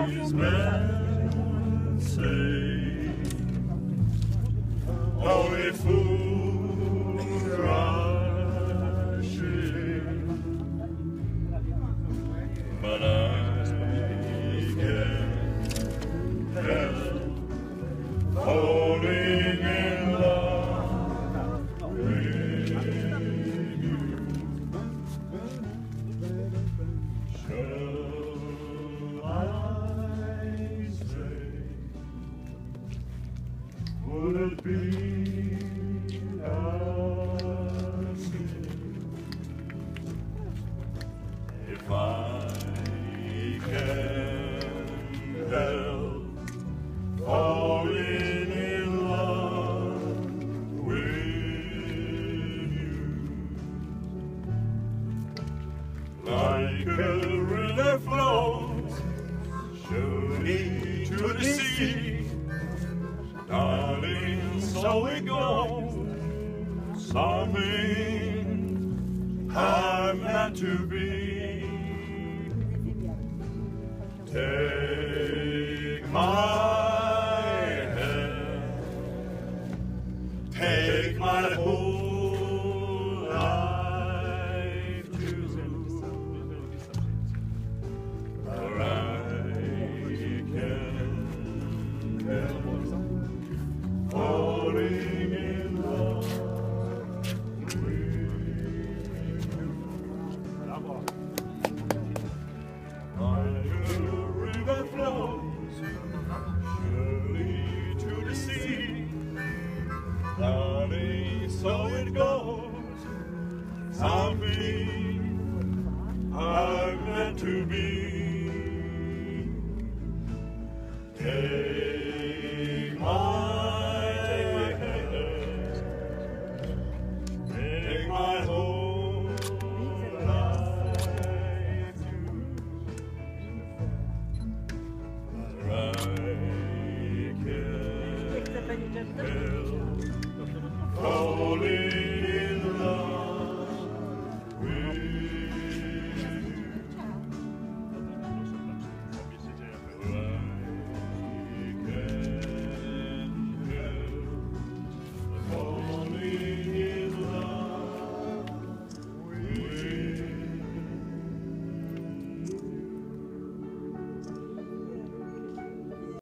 Wise men say only fools Would it be if I can help falling in love with you? Like a river flows surely to the sea. Darling, so it goes. Something I'm meant to be. Take something I'm meant to be.